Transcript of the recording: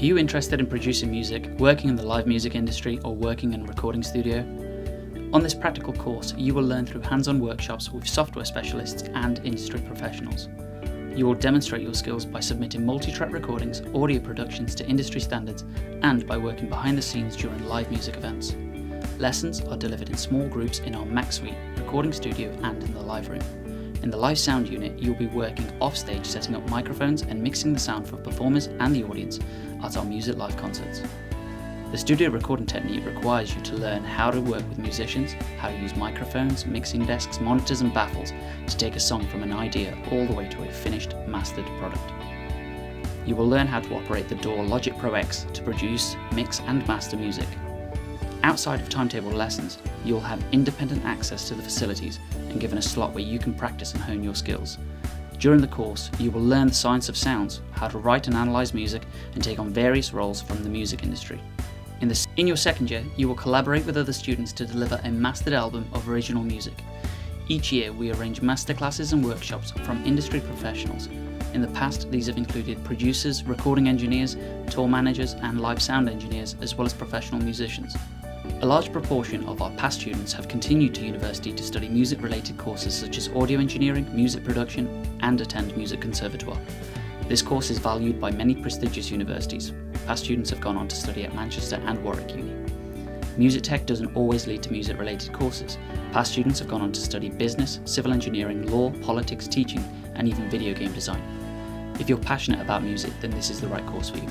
Are you interested in producing music, working in the live music industry, or working in a recording studio? On this practical course, you will learn through hands on workshops with software specialists and industry professionals. You will demonstrate your skills by submitting multi track recordings, audio productions to industry standards, and by working behind the scenes during live music events. Lessons are delivered in small groups in our Mac Suite, recording studio, and in the live room. In the live sound unit, you'll be working offstage setting up microphones and mixing the sound for performers and the audience at our Music Live concerts. The studio recording technique requires you to learn how to work with musicians, how to use microphones, mixing desks, monitors, and baffles to take a song from an idea all the way to a finished, mastered product. You will learn how to operate the DAW Logic Pro X to produce, mix, and master music, Outside of timetable lessons, you'll have independent access to the facilities and given a slot where you can practice and hone your skills. During the course, you will learn the science of sounds, how to write and analyse music, and take on various roles from the music industry. In, the, in your second year, you will collaborate with other students to deliver a mastered album of original music. Each year, we arrange masterclasses and workshops from industry professionals. In the past, these have included producers, recording engineers, tour managers, and live sound engineers, as well as professional musicians. A large proportion of our past students have continued to university to study music related courses such as audio engineering, music production, and attend music conservatoire. This course is valued by many prestigious universities. Past students have gone on to study at Manchester and Warwick Uni. Music tech doesn't always lead to music related courses. Past students have gone on to study business, civil engineering, law, politics, teaching, and even video game design. If you're passionate about music, then this is the right course for you.